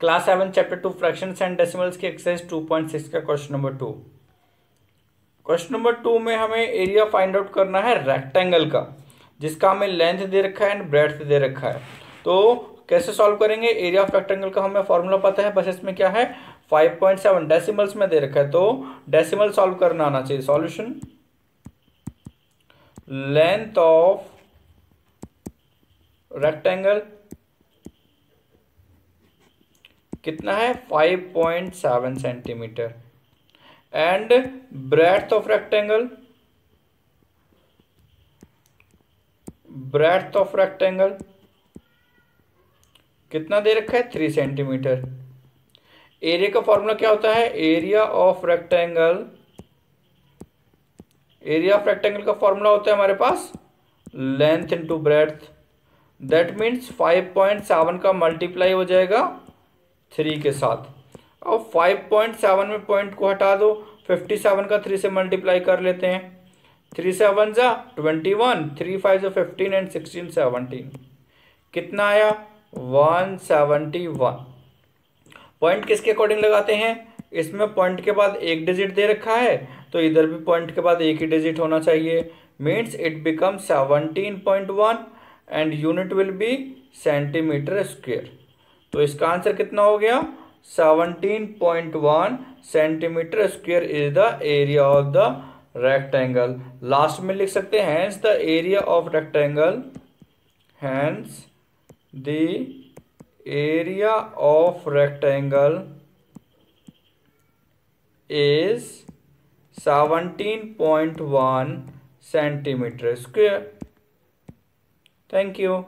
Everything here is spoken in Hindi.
Class seven, chapter two, fractions and decimals की एक्सरसाइज, टू पॉइंट सिक्स का question number two. Question number two में हमें एरिया फाइंड आउट करना है रेक्टेंगल का, जिसका हमें लेंथ दे रखा है एंड ब्रेथ दे रखा है। तो कैसे सॉल्व करेंगे? एरिया ऑफ़ रेक्टेंगल का हमें फॉर्मूला पता है, बस इसमें क्या है? फाइव पॉइंट सेवन डेसिमल्स में दे रखा है। तो डेसिमल सॉल्व करना आना चाहिए। सॉल्यूशन लेंथ ऑफ़ रेक्टेंगल कितना है? Five point seven centimetre and breadth of rectangle breadth of rectangle कितना दे रखा है? थ्री सेंटीमीटर एरिया का फॉर्मूला क्या होता है? Area of rectangle area of rectangle का फॉर्मूला होता है हमारे पास length into breadth that means five point seven का मल्टीप्लाई हो जाएगा थ्री के साथ। अब फाइव पॉइंट सेवन में पॉइंट को हटा दो फिफ्टी सेवन का थ्री से मल्टीप्लाई कर लेते हैं। थ्री सेवन जा ट्वेंटी वन थ्री फाइव जो फिफ्टीन एंड सिक्सटीन सेवनटीन कितना आया? वन सेवेंटी वन पॉइंट किसके अकॉर्डिंग लगाते हैं? इसमें पॉइंट के बाद एक डिजिट दे रखा है तो इधर भी पॉइंट के बाद एक ही डिजिट होना चाहिए। Means it become seventeen point one and unit will be centimetre square तो इसका आंसर कितना हो गया? 17.1 centimetre square is the area of the rectangle last में लिख सकते हैं hence the area of rectangle hence the area of rectangle is 17.1 centimetre square thank you